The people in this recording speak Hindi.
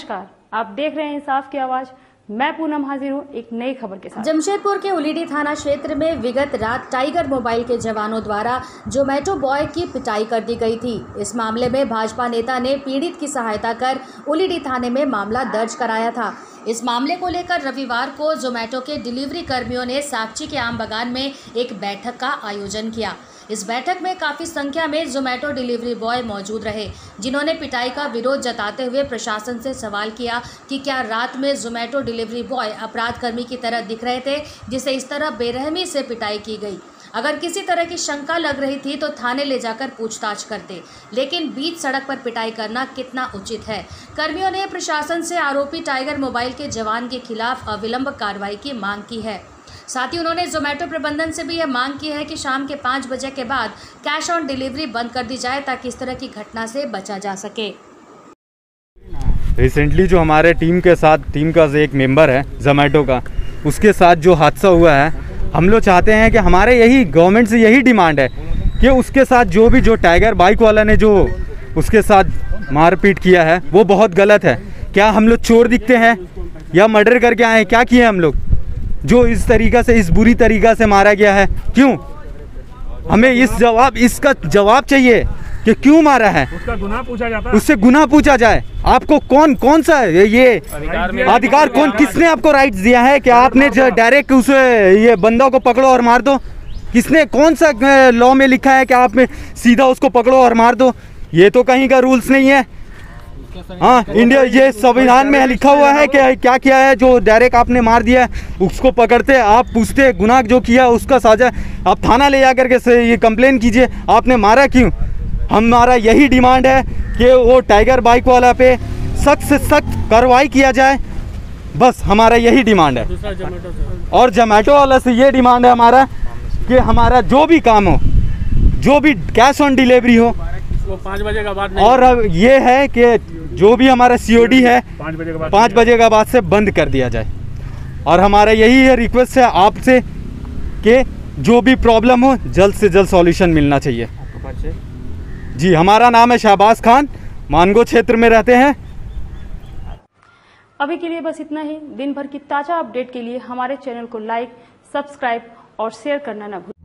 नमस्कार, आप देख रहे हैं इंसाफ की आवाज़। मैं पूनम हाजिर हूँ एक नई खबर के साथ। जमशेदपुर के उलीडी थाना क्षेत्र में विगत रात टाइगर मोबाइल के जवानों द्वारा जोमेटो बॉय की पिटाई कर दी गई थी। इस मामले में भाजपा नेता ने पीड़ित की सहायता कर उलीडी थाने में मामला दर्ज कराया था। इस मामले को लेकर रविवार को जोमेटो के डिलीवरी कर्मियों ने साक्षी के आम बगान में एक बैठक का आयोजन किया। इस बैठक में काफ़ी संख्या में जोमेटो डिलीवरी बॉय मौजूद रहे, जिन्होंने पिटाई का विरोध जताते हुए प्रशासन से सवाल किया कि क्या रात में जोमेटो डिलीवरी बॉय अपराध कर्मी की तरह दिख रहे थे, जिसे इस तरह बेरहमी से पिटाई की गई। अगर किसी तरह की शंका लग रही थी तो थाने ले जाकर पूछताछ करते, लेकिन बीच सड़क पर पिटाई करना कितना उचित है? कर्मियों ने प्रशासन से आरोपी टाइगर मोबाइल के जवान के खिलाफ अविलंब कार्रवाई की मांग की है। साथ ही उन्होंने जोमेटो प्रबंधन से भी यह मांग की है कि शाम के पाँच बजे के बाद कैश ऑन डिलीवरी बंद कर दी जाए ताकि इस तरह की घटना से बचा जा सके। रिसेंटली जो हमारे टीम के साथ टीम का एक मेंबर है जोमेटो का, उसके साथ जो हादसा हुआ है, हम लोग चाहते हैं कि हमारे यही गवर्नमेंट से यही डिमांड है कि उसके साथ जो भी जो टाइगर बाइक वाला ने जो उसके साथ मारपीट किया है, वो बहुत गलत है। क्या हम लोग चोर दिखते हैं या मर्डर करके आए हैं? क्या किए हम लोग? जो इस तरीका से इस बुरी तरीका से मारा गया है। क्यों? हमें इस जवाब इसका जवाब चाहिए कि क्यों मारा है? उसका गुनाह पूछा जाता है। उससे गुना पूछा जाए। आपको कौन कौन सा ये ये अधिकार कौन किसने आपको राइट दिया है कि आपने डायरेक्ट उसे ये बंदा को पकड़ो और मार दो? किसने कौन सा लॉ में लिखा है कि आप में सीधा उसको पकड़ो और मार दो? ये तो कहीं का रूल्स नहीं है। हाँ इंडिया ये संविधान में लिखा हुआ है कि क्या किया है जो डायरेक्ट आपने मार दिया है उसको पकड़ते आप पूछते गुनाह जो किया उसका साझा आप थाना ले जा करके से ये कंप्लेन कीजिए आपने मारा क्यों? हमारा यही डिमांड है कि वो टाइगर बाइक वाला पे सख्त से सख्त कार्रवाई किया जाए। बस हमारा यही डिमांड है। और जोमेटो वाला से ये डिमांड है हमारा कि हमारा जो भी काम हो जो भी कैश ऑन डिलीवरी हो वो पाँच बजे का बाद नहीं। और अब ये है कि जो भी हमारा सीओडी है पाँच बजे के बाद पाँच बजे के बाद से बंद कर दिया जाए। और हमारा यही है रिक्वेस्ट है आपसे कि जो भी प्रॉब्लम हो जल्द से जल्द सॉल्यूशन मिलना चाहिए। जी हमारा नाम है शहबाज खान मानगो क्षेत्र में रहते हैं। अभी के लिए बस इतना ही। दिन भर की ताज़ा अपडेट के लिए हमारे चैनल को लाइक सब्सक्राइब और शेयर करना न भूलें